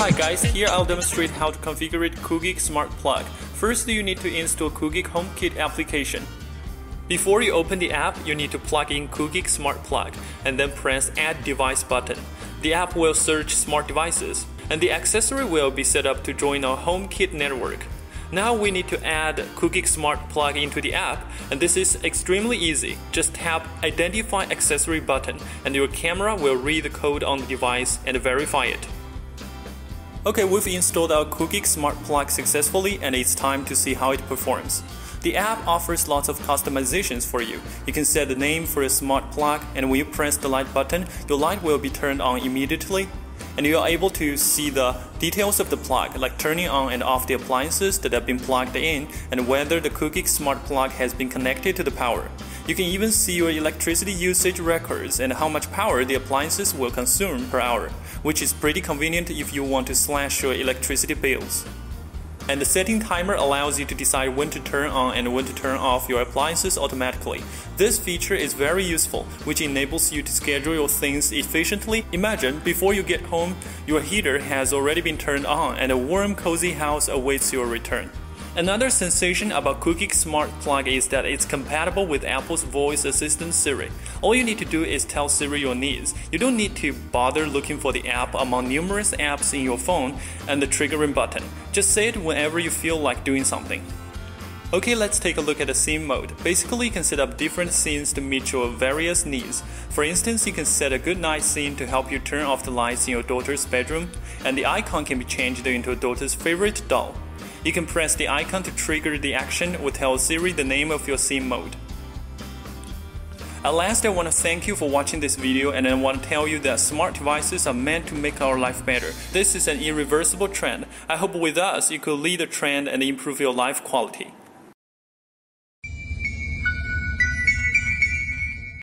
Hi guys, here I'll demonstrate how to configure it Smart Plug. First you need to install Koogeek HomeKit application. Before you open the app, you need to plug in Koogeek Smart Plug and then press Add Device button. The app will search smart devices and the accessory will be set up to join our HomeKit network. Now we need to add Koogeek Smart Plug into the app and this is extremely easy. Just tap Identify Accessory button and your camera will read the code on the device and verify it. Okay, we've installed our Koogeek Smart Plug successfully and it's time to see how it performs. The app offers lots of customizations for you. You can set the name for your smart plug and when you press the light button, your light will be turned on immediately and you are able to see the details of the plug, like turning on and off the appliances that have been plugged in and whether the Koogeek smart plug has been connected to the power. You can even see your electricity usage records and how much power the appliances will consume per hour, which is pretty convenient if you want to slash your electricity bills. And the setting timer allows you to decide when to turn on and when to turn off your appliances automatically. This feature is very useful, which enables you to schedule your things efficiently. Imagine, before you get home, your heater has already been turned on and a warm, cozy house awaits your return. Another sensation about Koogeek Smart Plug is that it's compatible with Apple's voice assistant Siri. All you need to do is tell Siri your needs. You don't need to bother looking for the app among numerous apps in your phone and the triggering button. Just say it whenever you feel like doing something. Okay, let's take a look at the scene mode. Basically, you can set up different scenes to meet your various needs. For instance, you can set a good night scene to help you turn off the lights in your daughter's bedroom, and the icon can be changed into a daughter's favorite doll. You can press the icon to trigger the action or tell Siri the name of your scene mode. At last, I want to thank you for watching this video and I want to tell you that smart devices are meant to make our life better. This is an irreversible trend. I hope with us you could lead the trend and improve your life quality.